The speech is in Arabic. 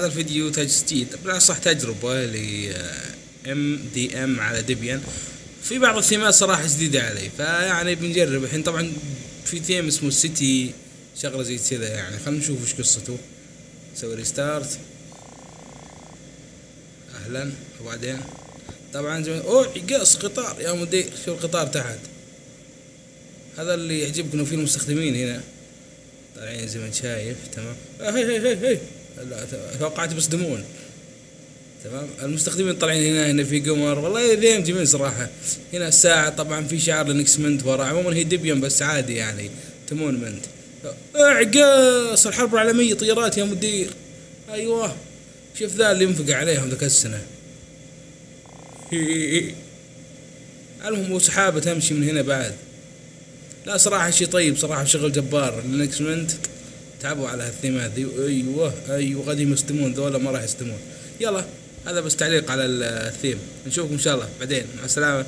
هذا الفيديو تجديد بالأصح تجربة ل MDM على Debian في بعض الثيمات صراحة جديدة علي فيعني بنجرب. الحين طبعا في ثيم اسمه City شغلة زي كذا يعني. خلينا نشوف وش قصته. نسوي restart أهلا. وبعدين؟ طبعا زي أوه قص قطار يا مدير شوف القطار تحت. هذا اللي يعجبك إنه في المستخدمين هنا. طالعين زي ما انت شايف تمام. آه هي هي هي هي. توقعت بيصدمون تمام؟ المستخدمين طالعين هنا هنا في قمر. والله ذيم جميل صراحة. هنا الساعة طبعا في شعار لينكس منت ورا عموما هي ديبيان بس عادي يعني تمون منت. اعقاص الحرب العالمية طيارات يا مدير. أيوه. شوف ذا اللي ينفق عليهم ذاك السنة. المهم وسحابة تمشي من هنا بعد. لا صراحة شيء طيب صراحة شغل جبار. Linux Mint. تعبوا على هالثيمات ذي أيوه أيوه قد يصدمون ذولا ما راح يصدمون. يلا هذا بس تعليق على الثيم. نشوفكم إن شاء الله بعدين. مع السلامة.